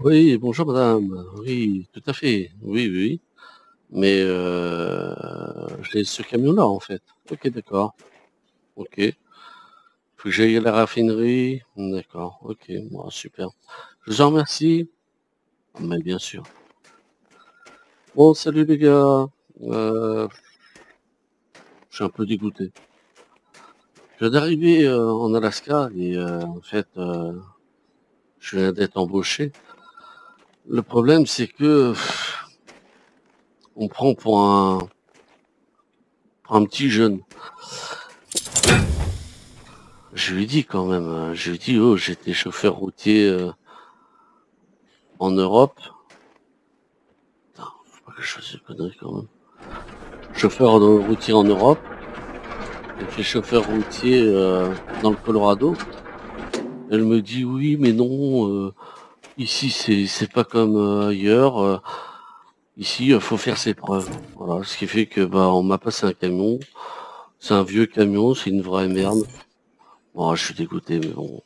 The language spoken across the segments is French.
Oui, bonjour madame. Oui, tout à fait. Oui, oui. Mais euh, j'ai ce camion-là en fait. Ok, d'accord. Ok. Faut que j'aille à la raffinerie. D'accord. Ok, moi super. Je vous en remercie. Mais bien sûr. Bon, salut les gars. Euh, je suis un peu dégoûté. Je viens d'arriver euh, en Alaska et euh, en fait, euh, je viens d'être embauché. Le problème, c'est que on prend pour un, un petit jeune. Je lui dis quand même, je lui dis, oh, j'étais chauffeur routier euh, en Europe. Putain, faut pas que je fasse quand même. Chauffeur routier en Europe. J'ai fait chauffeur routier euh, dans le Colorado. Elle me dit, oui, mais non, euh, ici c'est pas comme euh, ailleurs. euh, Ici, il faut faire ses preuves. Voilà, ce qui fait que bah on m'a passé un camion. C'est un vieux camion, c'est une vraie merde. Bon, je suis dégoûté, mais bon.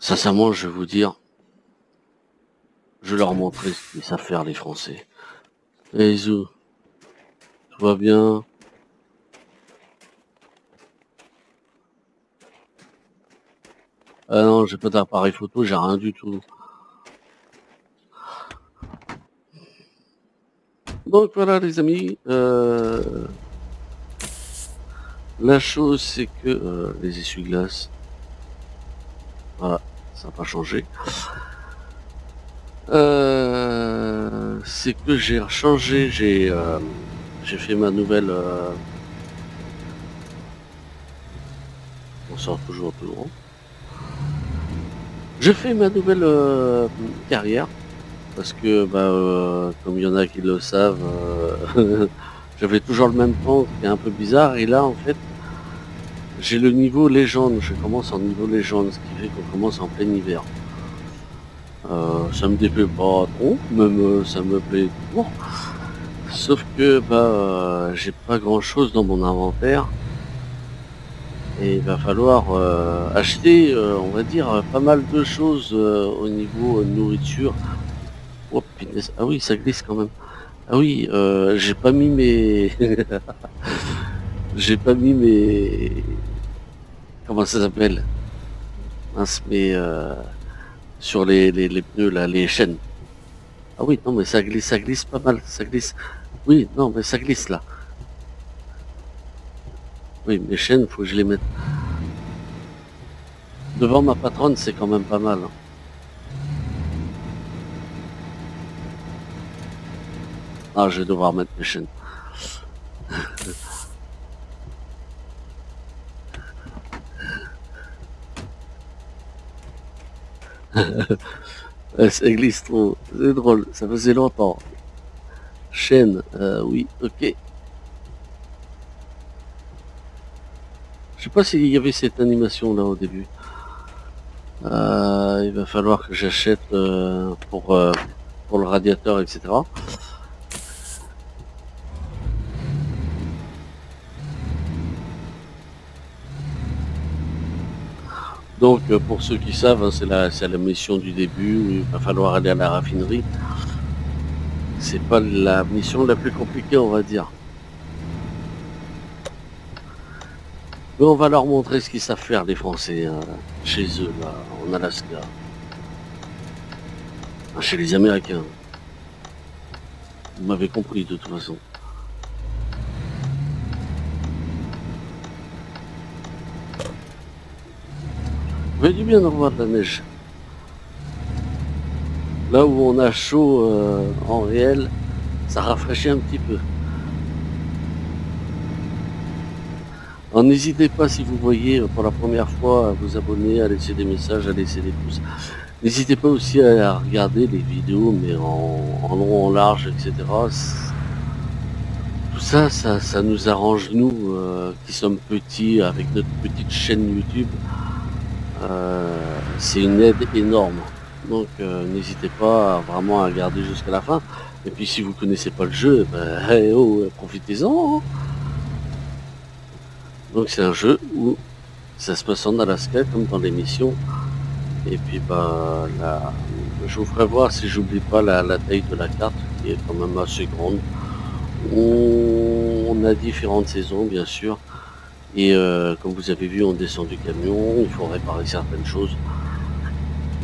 Sincèrement, je vais vous dire, je leur montrer ce qu'ils savent faire les Français. Hey tout va bien? Ah non, j'ai pas d'appareil photo, j'ai rien du tout. Donc voilà les amis, euh, la chose c'est que euh, les essuie-glaces, ça n'a pas changé. Euh, c'est que j'ai changé, j'ai fait ma nouvelle. on sort toujours tout grand. Je fais ma nouvelle euh, carrière parce que bah, euh, comme il y en a qui le savent, euh, j'avais toujours le même temps, qui est un peu bizarre. Et là en fait, j'ai le niveau légende. Je commence en niveau légende, ce qui fait qu'on commence en plein hiver. Ça me déplaît pas trop, même ça me plaît toujours. Sauf que bah j'ai pas grand chose dans mon inventaire. Et il va falloir euh, acheter, euh, on va dire, pas mal de choses euh, au niveau nourriture. Oh ah oui, ça glisse quand même. Ah oui, j'ai pas mis mes... j'ai pas mis mes... Comment ça s'appelle? Mince, mais sur les, les, les pneus là, les chaînes. Ah oui, non mais ça glisse, ça glisse pas mal, ça glisse. Oui, non mais ça glisse là. Oui, mes chaînes, faut que je les mette. Devant ma patronne, c'est quand même pas mal. hein. Ah, je vais devoir mettre mes chaînes. Ça glisse trop. C'est drôle, ça faisait longtemps. Chaîne, euh, oui, ok. Je sais pas s'il y avait cette animation là au début. Euh, il va falloir que j'achète euh, pour, euh, pour le radiateur, etc. Donc pour ceux qui savent, hein, c'est la, la mission du début il va falloir aller à la raffinerie. C'est pas la mission la plus compliquée, on va dire. Mais on va leur montrer ce qu'ils savent faire les Français hein, chez eux là, en Alaska. Ah, Chez les Américains. Vous m'avez compris de toute façon. Fait du bien de revoir de la neige. Là où on a chaud euh, en réel, ça rafraîchit un petit peu. N'hésitez pas si vous voyez euh, pour la première fois à vous abonner, à laisser des messages, à laisser des pouces. N'hésitez pas aussi à regarder les vidéos, mais en, en long, en large, etc. Tout ça, ça, ça nous arrange nous euh, qui sommes petits avec notre petite chaîne YouTube. Euh, c'est une aide énorme. Donc n'hésitez pas vraiment à regarder jusqu'à la fin. Et puis si vous connaissez pas le jeu, ben, eh oh, profitez-en. Donc c'est un jeu où ça se passe en Alaska comme dans l'émission Et puis bah là, je vous ferai voir si j'oublie pas la, taille de la carte qui est quand même assez grande. On, a différentes saisons bien sûr. Et euh, comme vous avez vu on descend du camion, il faut réparer certaines choses.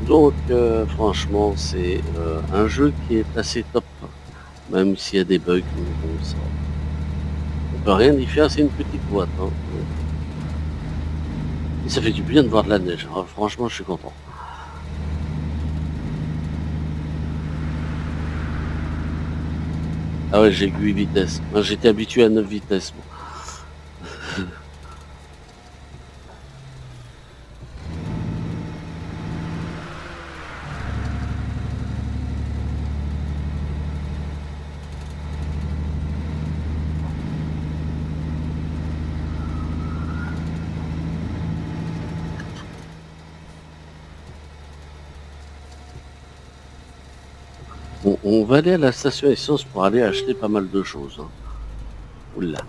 Donc euh, franchement c'est euh, un jeu qui est assez top. Même s'il y a des bugs comme ça. Rien y faire, c'est une petite boîte. Hein. Ça fait du bien de voir de la neige. Hein. Franchement je suis content. Ah ouais, j'ai 8 vitesses. J'étais habitué à 9 vitesses. On, va aller à la station essence pour aller acheter pas mal de choses. Hein. Oula.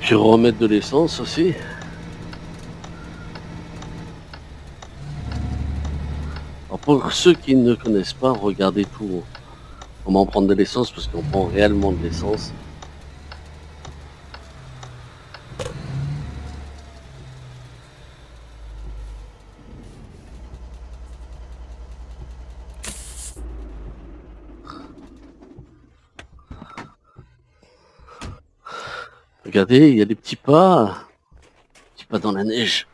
Puis remettre de l'essence aussi. Pour ceux qui ne connaissent pas, regardez tout. Comment prendre de l'essence, parce qu'on prend réellement de l'essence. Regardez, il y a des petits pas. Petits pas dans la neige.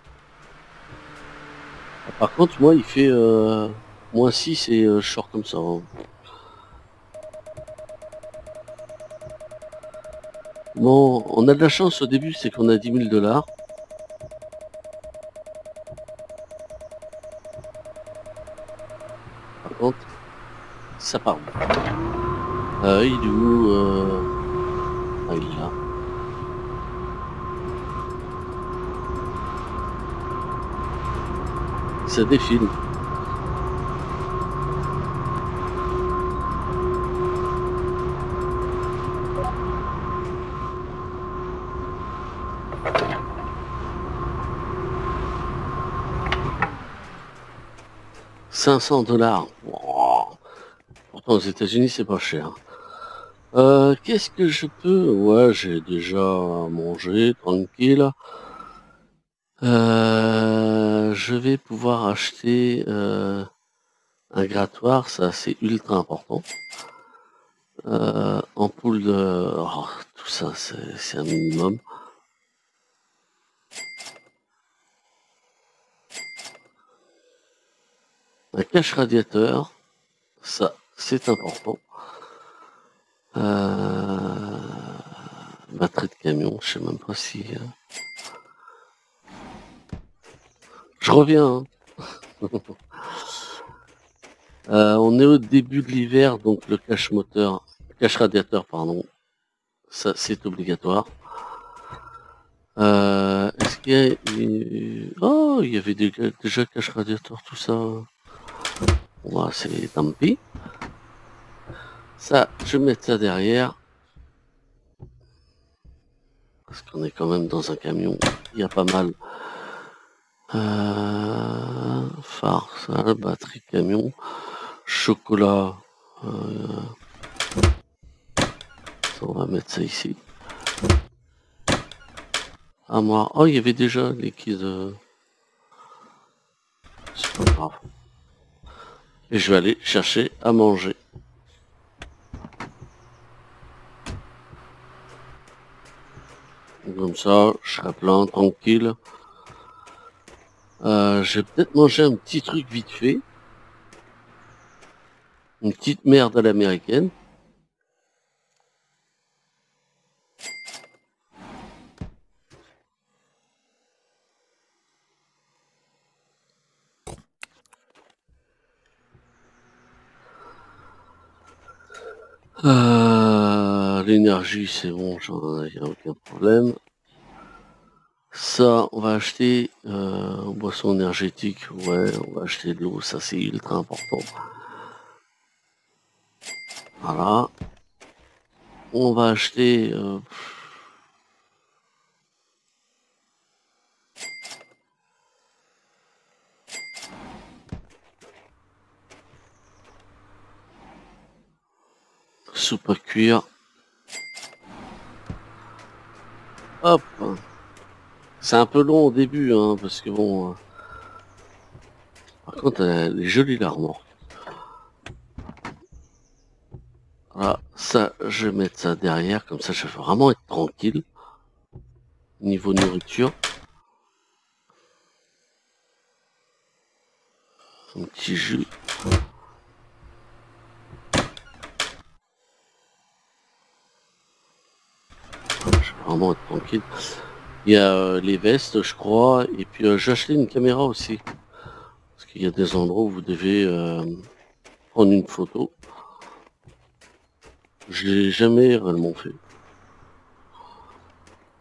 Par contre, moi, il fait euh, moins 6 et euh, short comme ça. Hein. Bon, on a de la chance au début, c'est qu'on a 10 000 dollars. Par contre, ça part euh, Il est euh... Ah, il est. ça défile. « 500 dollars. Pourtant aux États-Unis c'est pas cher. Euh, Qu'est-ce que je peux? Ouais, j'ai déjà mangé tranquille. Euh, je vais pouvoir acheter euh, un grattoir, ça c'est ultra important. Euh, ampoule de... Oh, tout ça c'est un minimum. Un cache radiateur, ça c'est important. Euh, batterie de camion, je sais même pas si... Je reviens. Hein. Euh, on est au début de l'hiver, donc le cache moteur, cache radiateur, pardon, ça c'est obligatoire. Euh, est-ce qu'il y a... Oh, il y avait déjà, cache radiateur, tout ça. Ouais, c'est tant pis. Ça, je vais mettre ça derrière. Parce qu'on est quand même dans un camion. Il y a pas mal euh, phare, ça, batterie camion, chocolat. Euh, on va mettre ça ici. À moi. Oh, il y avait déjà les. C'est pas grave. Et je vais aller chercher à manger. Comme ça, je serai plein, tranquille. Euh, je vais peut-être manger un petit truc vite fait. Une petite merde à l'américaine. Euh, l'énergie, c'est bon, j'en ai aucun problème. Ça, on va acheter euh, boisson énergétique. Ouais, on va acheter de l'eau. Ça, c'est ultra important. Voilà. On va acheter... Euh, soupe à cuire. Hop. C'est un peu long au début, hein, parce que bon... Euh, par contre, elle est jolie. Voilà, ça, je vais mettre ça derrière, comme ça je vais vraiment être tranquille. Niveau nourriture. Un petit jus. vraiment être tranquille. Il y a euh, les vestes, je crois, et puis euh, j'ai acheté une caméra aussi. Parce qu'il y a des endroits où vous devez euh, prendre une photo. Je l'ai jamais réellement fait.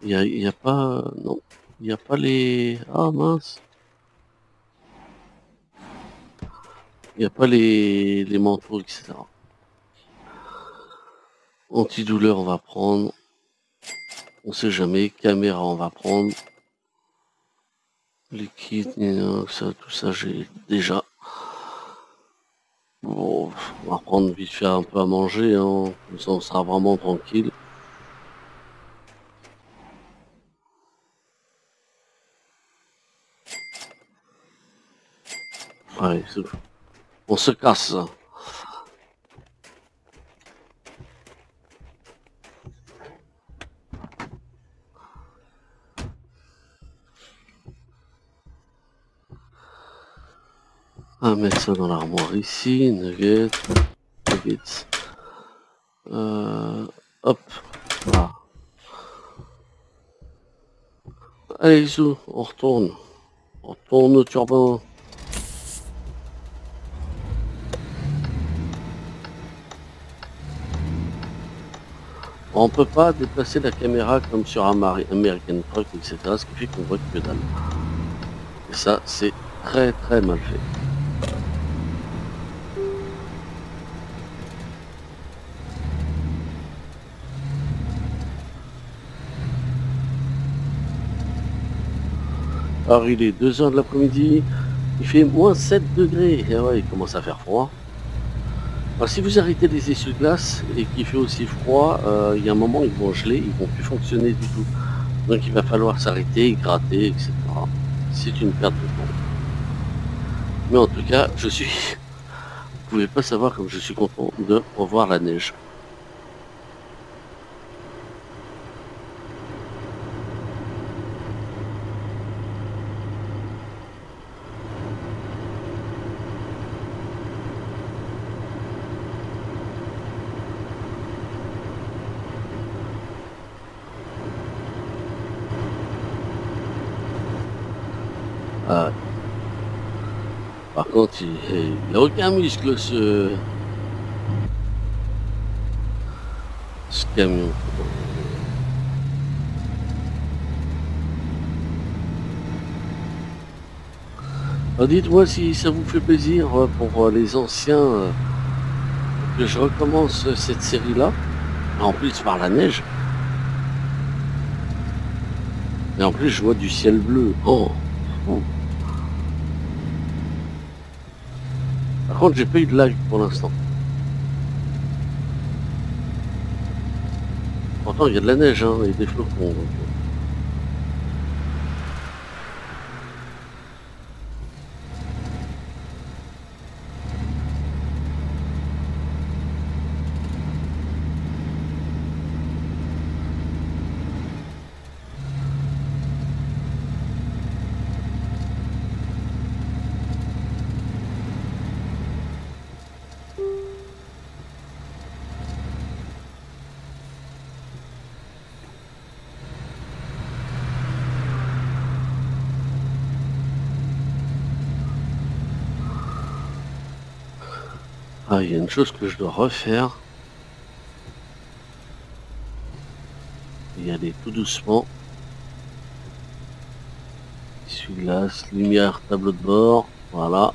Il n'y a, y a pas... Non. Il n'y a pas les... Ah mince. Il n'y a pas les, les manteaux, etc. Antidouleur, on va prendre. On sait jamais. Caméra, on va prendre. Liquide, ça, tout ça, j'ai déjà. Bon, on va prendre vite fait un peu à manger, hein. Comme ça, on sera vraiment tranquille. Ouais, on se casse. On va mettre ça dans l'armoire ici, nugget, nuggets. Euh, hop, voilà. Allez, Zou, on retourne. On retourne au turbin. On peut pas déplacer la caméra comme sur un American Truck, etc. Ce qui fait qu'on voit que dalle. Et ça, c'est très très mal fait. Alors il est 2h de l'après-midi, il fait moins 7 degrés, et ouais, il commence à faire froid. Alors si vous arrêtez les essuie-glaces et qu'il fait aussi froid, euh, il y a un moment ils vont geler, ils vont plus fonctionner du tout. Donc il va falloir s'arrêter, gratter, etc. C'est une perte de temps. Mais en tout cas, je suis... Vous pouvez pas savoir comme je suis content de revoir la neige. N'a aucun muscle ce... ce camion. Dites-moi si ça vous fait plaisir euh, pour euh, les anciens euh, que je recommence cette série-là. En plus par la neige. Et en plus je vois du ciel bleu. Oh, oh. Contre, j'ai pas eu de lag pour l'instant. Pourtant, il y a de la neige hein, et des flocons. Donc. Ah, il y a une chose que je dois refaire. Y aller tout doucement. essuie-glace, lumière, tableau de bord, voilà.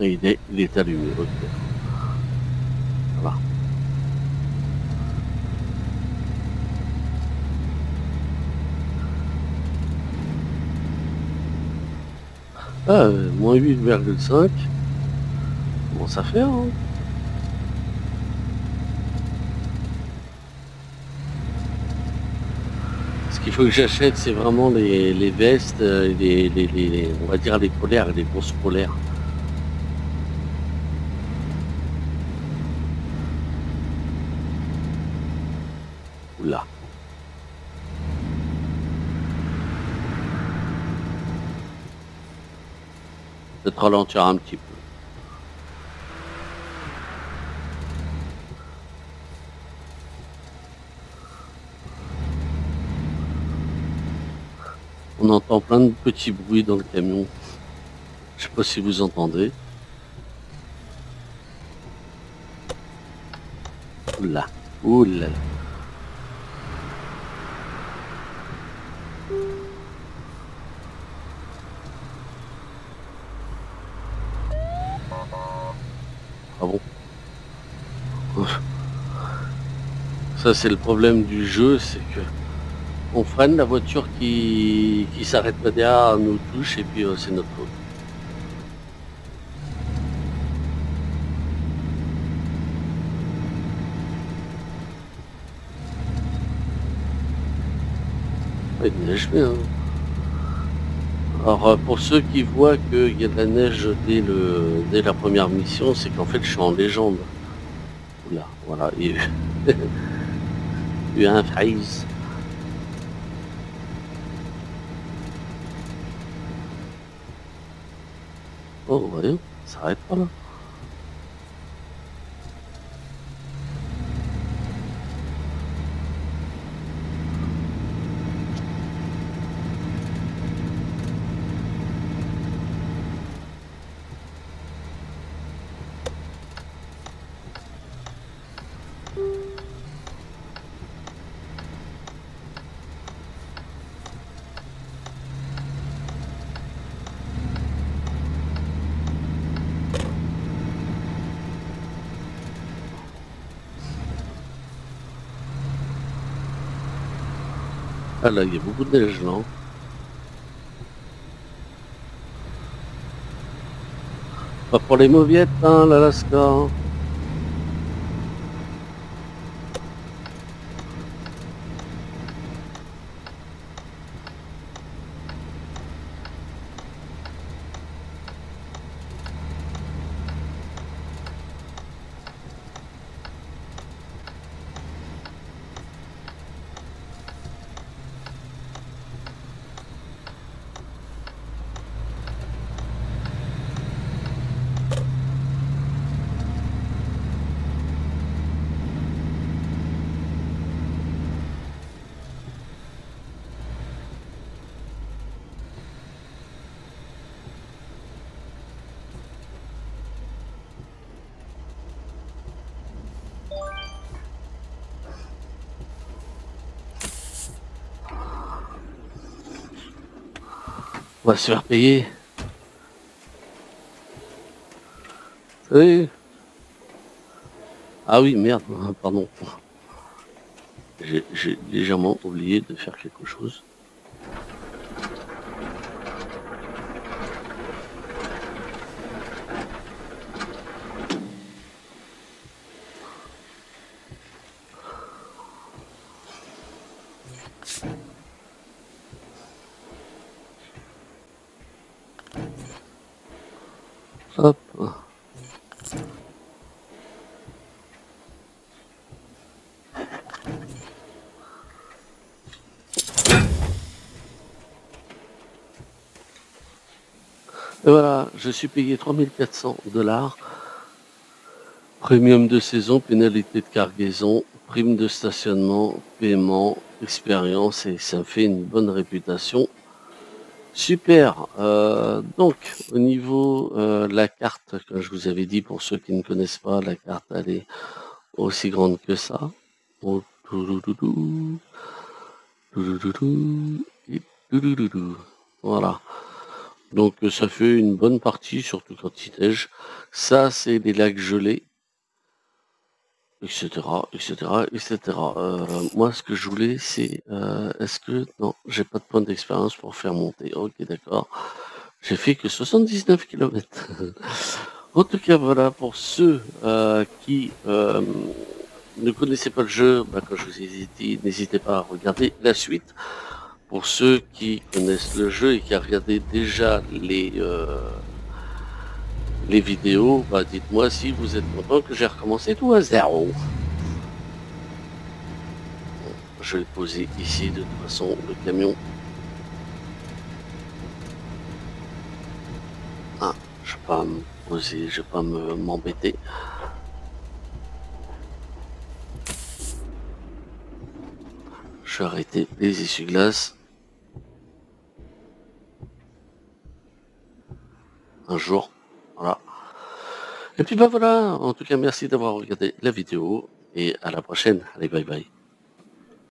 Et il est, allumé. Voilà. Ah, euh, moins 8,5. Comment ça fait hein Ce qu'il faut que j'achète, c'est vraiment les, les vestes, euh, les, les, les- on va dire les polaires, les grosses polaires. Oula. Ralentir un petit peu. On entend plein de petits bruits dans le camion. Je sais pas si vous entendez. Oula. Oula. C'est le problème du jeu, c'est que on freine la voiture qui, qui s'arrête pas derrière nous touche et puis euh, c'est notre faute. Il neige hein. Alors euh, pour ceux qui voient qu'il y a de la neige dès, le, dès la première mission, c'est qu'en fait je suis en légende. Oula, voilà, il y a eu, il y a eu un freeze. Oh, voyons, ça s'arrête pas Il y a beaucoup de neige hein. Pas pour les mauviettes, hein, l'Alaska. On va se faire payer. Salut. Ah oui, merde, pardon. J'ai j'ai légèrement oublié de faire quelque chose. Hop. Et voilà, je suis payé 3400 dollars. Premium de saison, pénalité de cargaison, prime de stationnement, paiement, expérience et ça me fait une bonne réputation. Super. Euh, donc au niveau euh, la carte, comme je vous avais dit pour ceux qui ne connaissent pas, la carte elle est aussi grande que ça. Voilà. Donc ça fait une bonne partie, surtout quand il neige. Ça, c'est des lacs gelés, etc., etc., etc. moi, ce que je voulais, c'est, euh, est-ce que, non, j'ai pas de point d'expérience pour faire monter. Ok, d'accord. J'ai fait que 79 km. en tout cas, voilà, pour ceux euh, qui euh, ne connaissaient pas le jeu, bah, quand je vous ai dit, n'hésitez pas à regarder la suite. Pour ceux qui connaissent le jeu et qui ont regardé déjà les, euh, les vidéos, bah, dites-moi si vous êtes content que j'ai recommencé tout à zéro. je vais poser ici de toute façon le camion. Ah, je vais pas me poser, je vais pas m'embêter. je vais arrêter les essuie-glaces. un jour. Et puis bah voilà, en tout cas merci d'avoir regardé la vidéo et à la prochaine. Allez bye bye.